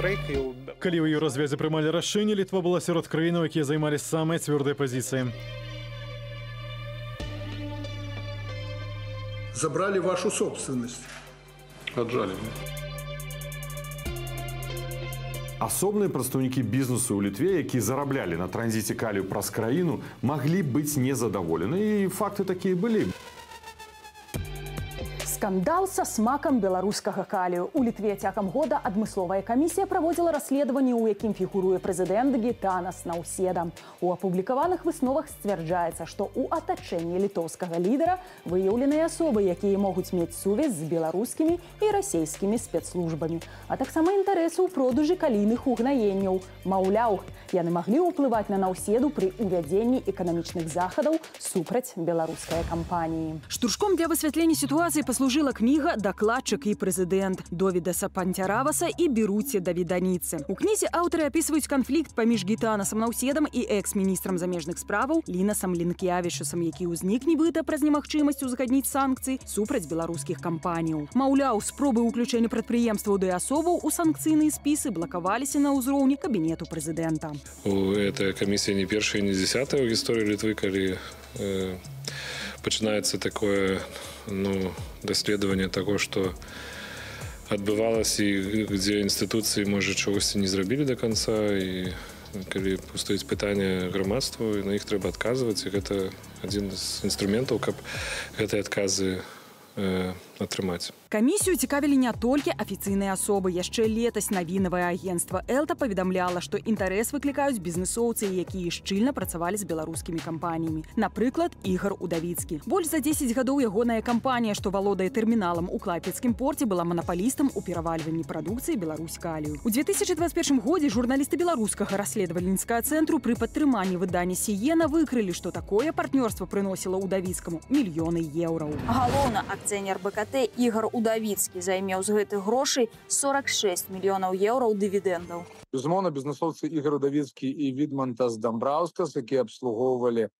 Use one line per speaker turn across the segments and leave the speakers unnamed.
стрэйкаю
Калі ў еўразвязе прымалі рашэнне, літва была сярод краінаў, якія займалі самыя цвёрдыя пазіцыі.
забрали вашу собственность.
Отжали.
Асобныя прадстаўнікі бізнесу ў літве, якія зараблялі на транзіце калію праз краіну, маглі быць незадаволены і факты такія былі.
Скандал са смакам беларускага калію. У літве цякам года адмысловая камісія праводзіла расследаванне, у якім фігуруе прэзідэнт Гітанас Наўседа. У апублікаваных высновах сцвярджаецца, што ў атачэнні літоўскага лідара выяўленыя асобы, якія могуць мець сувязь з беларускімі і расійскімі спецслужбамі, а таксама інтарэсу ў продажы калійных угнаенняў. Маўляў, яны маглі ўплываць на наўседу пры ўвядзенні эканамічных захадаў супраць беларускай кампаніі.
Штуршком для высвятлення сітуацыі паслужыла кніга дакладчык і прэзідэнт довідаса панцяраваса і беруце давіданіцы. У кнізе аўтары апісваюць канфлікт паміж гітанасам наўседам і экс-міністрам замежных справаў лінасам лінкявішусам, які ўзнік нібыта праз немагчымасць узгадніць санкцыі супраць беларускіх кампаніяў. Маўляў, спробы ўключэння прадпрыемстваў ды асобаў у санкцыйныя спісы блакаваліся на ўзроўні кабінету прэзідэнта.
Эта камісія не першая, не десятая ў гісторыі літвы, калі э, пачынаецца такое ну, даследаванне таго, што адбывалася і дзе інстытуцыі можа чагосьці не зрабілі до конца і калі пустаюць пытанне грамадству на іх трэба адказваць і гэта адзін з інструментаў, каб гэтыя адказы э, атрымаць.
Камісію цікавілі не толькі афіцыйныя асобы. Яшчэ летась навінавае агенцтва Элта паведамляла, што інтарэс выклікаюць бізнесоўцы, якія шчыльна працавалі з беларускімі кампаніямі. Напрыклад, ігар удавіцкі. Больш за 10 гадоў ягоная кампанія, што валодае тэрміналам у клапецкім порце была манапалістам у перавальванні прадукцыі Беларусь калію. У 2021 годзе журналісты беларускага расследавальніцкага цэнтру пры падтрыманні выдання сіена выкрылі, што такое партнёрства прыносіла удавіцкаму мільёны еўраў.
Галоўна акцыянер БКТ ігар удавіцкі займеў з гэтых грошай 46 мільёнаў еўраў дывідэндаў.
Безумоўна бізнесоўцы ігар удавіцкі і відмантас дамбраўскас якія абслугоўвалі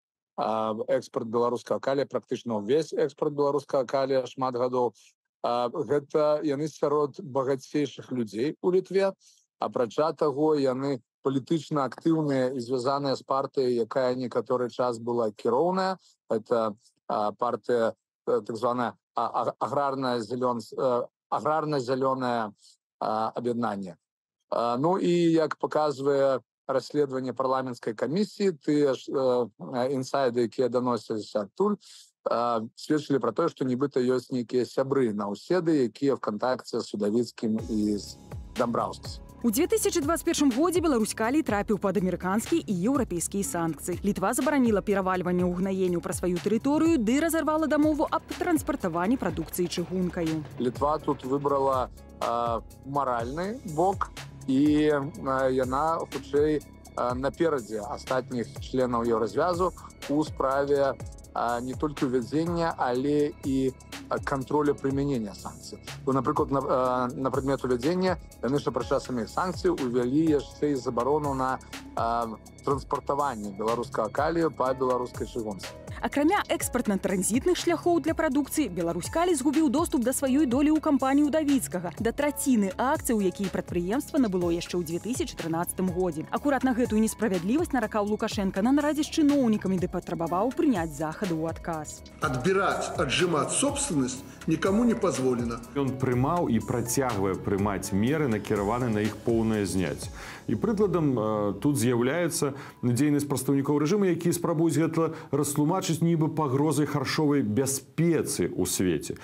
экспорт беларускага калія практычна ўвесь экспорт беларускага калія шмат гадоў. Гэта яны сярод багацейшых людзей у літве. Апрача таго яны палітычна актыўныя і звязаныя з партыяй якая некаторы час была кіроўная. Это партыя так званая аграрная зелён аграрна зялёное аб'яднанне ну і як показвае расследаванне парламенцкай камісіі ты інсайды якія даносіліся адтуль сведчылі про тое што нібыта ёсць нейкія сябры на ўседы якія в кантакце з судавіцкім і з дамбраўскім
У 2021 годзе беларускалі трапіў пад амерыканскі і еўрапейскія санкцыі. Літва забараніла перавальванне ўгнаенню пра сваю тэрыторыю ды разарвала дамову аб транспартаванні прадукцыі чыгункаю.
Літва тут выбрала э, маральны бок і э, яна хутчэй наперадзе астатніх членаў еўразвязу у справе не толькі ўвядзення, але і контроля прымянення санкцый то напрыклад на, на предмет увядзення яны ж апрача самих санкцый увялі яшчэ і забарону на транспартаванне беларускага калію па беларускай чыгунцы
акрамя экспартна-транзітных шляхоў для прадукцыі беларускалі згубіў доступ да сваёй долі ў кампанію давіцкага да траціны акцый у якія прадпрыемства набыло яшчэ ў 2013 годзе акуратна гэтую несправядлівасць наракаў лукашенко на нарадзе з чыноўнікамі ды патрабаваў прыняць захаду ў адказ
отбирать отжимать собственность никому не позволено.
Ён прымаў і працягвае прымаць меры накіраваны на іх поўнае зняць і прыкладам тут з'яўляецца дзейнасць прадстаўнікоў рэжыму якія спрабуюць гэта растлумачыць нібы пагрозай харшовай бяспецы ў свеце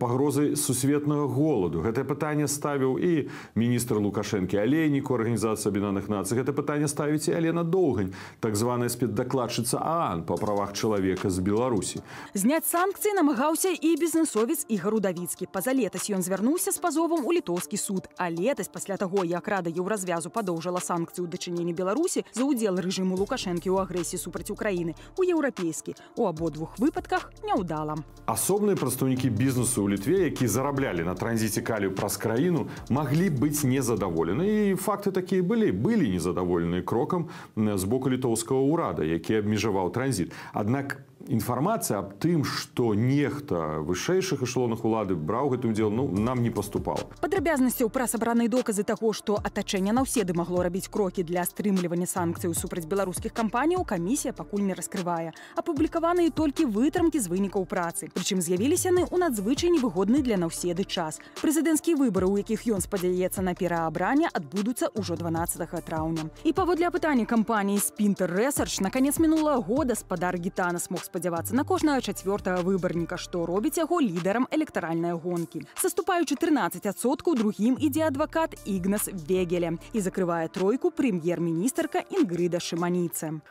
пагрозай сусветнага голаду. Гэтае пытанне ставіў і міністр лукашэнкі алейніку арганізацыі аб'яднаных нацый. Гэта пытанне ставіць і алена доўгань так званая спецдакладчыца аан па правах чалавека з беларусі.
Зняць санкцыі намагаўся і бізнесовец ігар удавіцкі. Паза летась ён звярнуўся з пазовам у літоўскі суд. А летась пасля таго як рада еўразвязу падоўжала санкцыю дачынення беларусі за удзел рэжыму лукашэнкі ў агрэсіі супраць украіны у еўрапейскі у абодвух выпадках няўдала
асобныя прадстаўнікі бізнесу ў літве які зараблялі на транзіце калію праз краіну маглі быць незадаволены і факты такія былі былі незадаволены крокам з боку літоўскага ўрада які абмежаваў транзіт аднак інфармацыя аб тым што нехта вышэйшых эшелонах улады браў гэтым удзел ну нам не паступала
Падрабязнасцяў пра сабраныя доказы таго, што атачэнне наўседы магло рабіць крокі для стрымлівання санкцыяў супраць беларускіх кампаніяў камісія пакуль не раскрывае. Апублікаваныя толькі вытрымкі з вынікаў працы. Прычым з'явіліся яны ў надзвычай невыгодны для наўседы час. Прэзідэнцкія выбары, у якіх ён спадзяецца на пераабранне, адбудуцца ўжо 12 траўня. І паводле апытання кампаніі Спінтер Рэсарч на канец мінулага года спадар Гітана смог спадзявацца на кожнага чацвёртага выбарніка, што робіць яго лідарам электаральнай гонкі. Саступаючы 13 адсоткаў другім ідзе адвакат Ігнас Вегеля і закрывае тройку прэм'ер-міністрка Інгрыда Шыманіцы.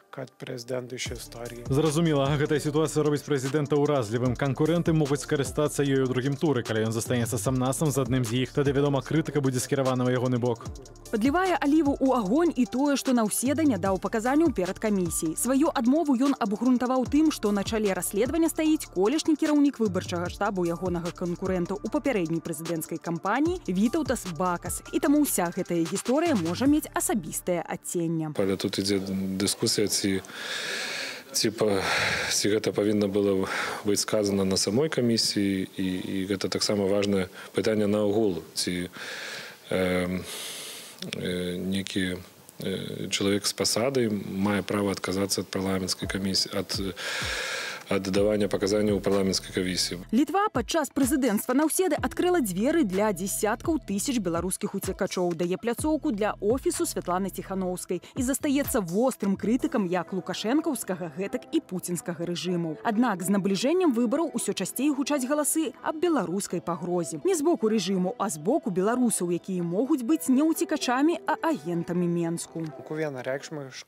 Старі.
Зразумела, гэтая сітуацыя робіць прэзідэнта ўразлівым. Канкурэнты могуць скарыстацца ёй у другім туры, калі ён застанецца сам-насам з адным з іх, тады вядома крытыка будзе скіравана ў ягоны бок.
Падлівае аліву ў агонь і тое, што наўседа не даў паказанняў перад камісіяй. Сваю адмову ён абгрунтаваў тым, што на чале расследавання стаіць колішні кіраўнік выбарчага штабу ягонага канкурэнта ў папярэдняй прэзідэнцкай кампаніі Вітаўтас Бакас. І таму ўся гэтая гісторыя можа мець асабістае адценне.
Але тут ідзе дыскусія ці ці, па, ці гэта павінна было быць сказана на самой камісіі і, і гэта таксама важнае пытанне наогул ці э, э, некі э, чалавек з пасады мае права адказацца ад парламенцкай камісіі ад ад давання паказанняў у парламенцкай камісіі.
Літва падчас прэзідэнцтва наўседы адкрыла дзверы для дзясяткаў тысяч беларускіх уцекачоў, дае пляцоўку для офісу Святланы Ціханаўскай і застаецца вострым крытыкам як лукашэнкаўскага гэтак і пуцінскага рэжыму. Аднак з набліжэннем выбараў усё часцей гучаць галасы аб беларускай пагрозе. Не з боку рэжыму, а з боку беларусаў, якія могуць быць не ўцекачамі, а агентамі Менску.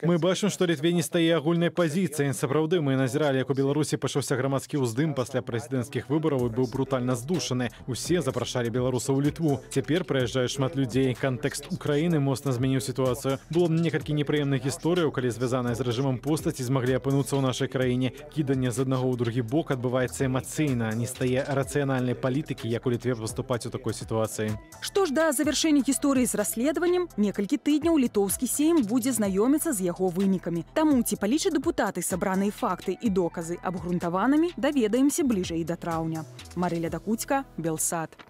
Мы бачым, што літве не стае агульнай пазіцыі. Сапраўды мы назіралі, як у Беларусі беларусі пачаўся грамадскі ўздым пасля прэзідэнцкіх выбараў і быў брутальна здушаны усе запрашалі беларусаў у літву цяпер прыязджае шмат людзей кантэкст украіны моцна змяніў сітуацыю было некалькі непрыемных гісторыяў калі звязаная з рэжымам постаці змаглі апынуцца ў нашай краіне кіданне з аднаго ў другі бок адбываецца эмацыйна не стае рацыянальнай палітыкі як у літве паступаць у такой сітуацыі
Што ж да завяршэння гісторыі з расследаваннем некалькі тыдняў літоўскі сейм будзе знаёміцца з яго вынікамі таму ці палічаць дэпутаты сабраныя факты і доказы аб грунтаванымі даведаемся бліжэй да траўня. Марыля Дакуцька, Белсад.